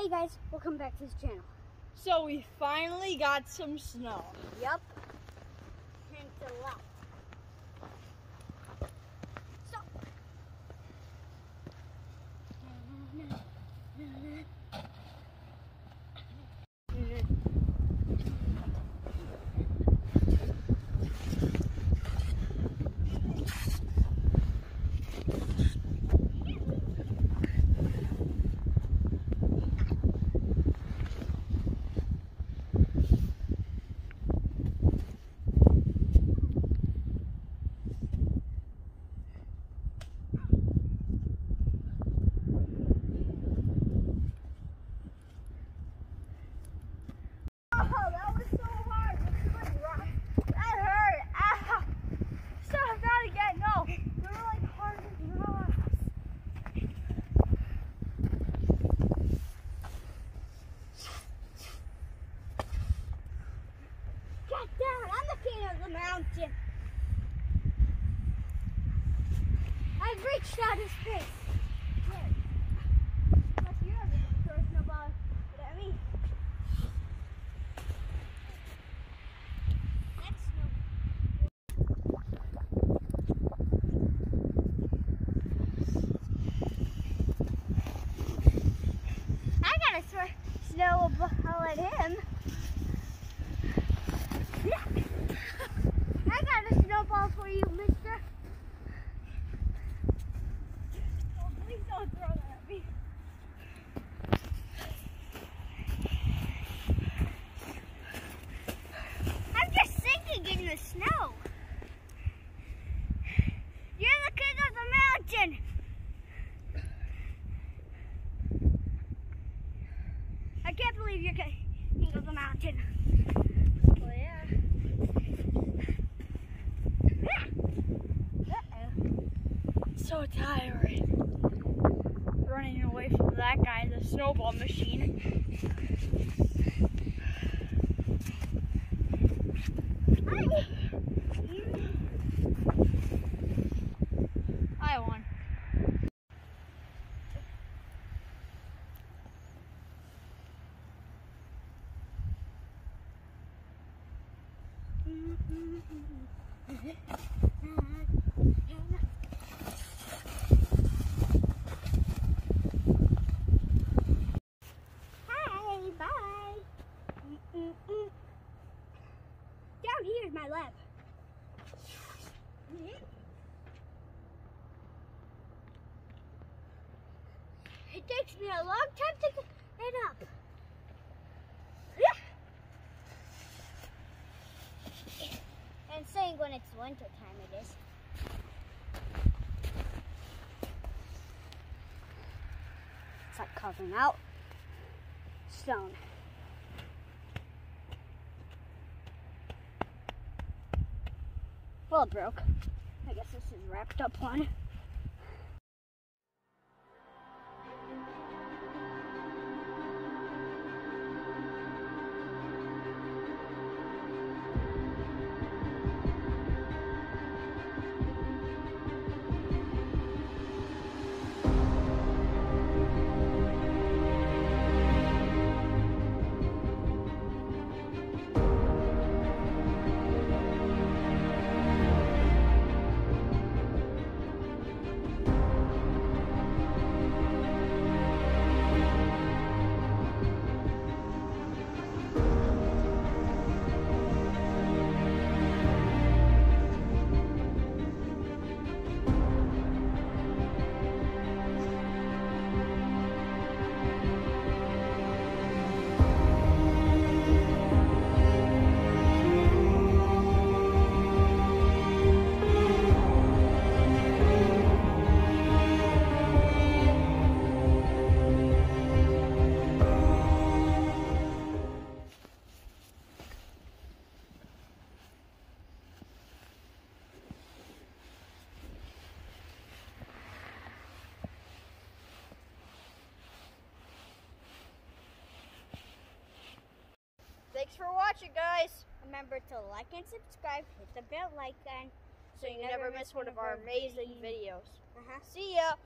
Hey guys, welcome back to this channel. So we finally got some snow. Yep. Turn to the mountain. I've reached out his face. At him. I got a snowball for you, mister. Oh, please don't throw that at me. I'm just sinking in the snow. You're the king of the mountain. Believe you're king of the mountain. Oh yeah. Uh-oh. So tiring. Running away from that guy, the snowball machine. I won. Hi, bye. Mm, mm, mm. Down here is my lab. It takes me a long time to get it up. And saying when it's winter time it is. It's like carving out stone. Well, it broke. I guess this is wrapped up one. Watching, guys. Remember to like and subscribe, hit the bell icon. So you never miss one of our amazing videos. Uh-huh. See ya.